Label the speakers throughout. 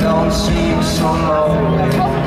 Speaker 1: Don't seem so lonely.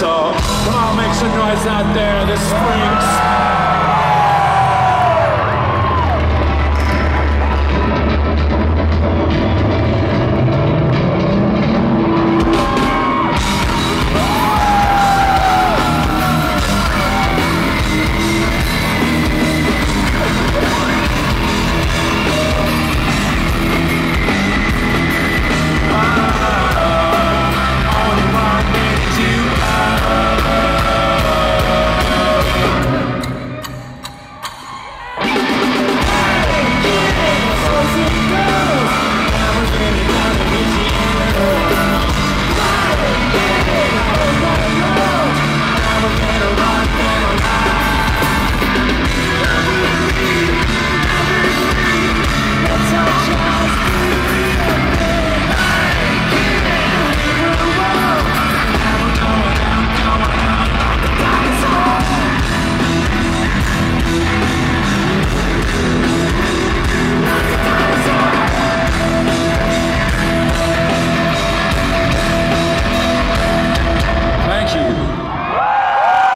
Speaker 1: So come on, make some noise out there. This spring.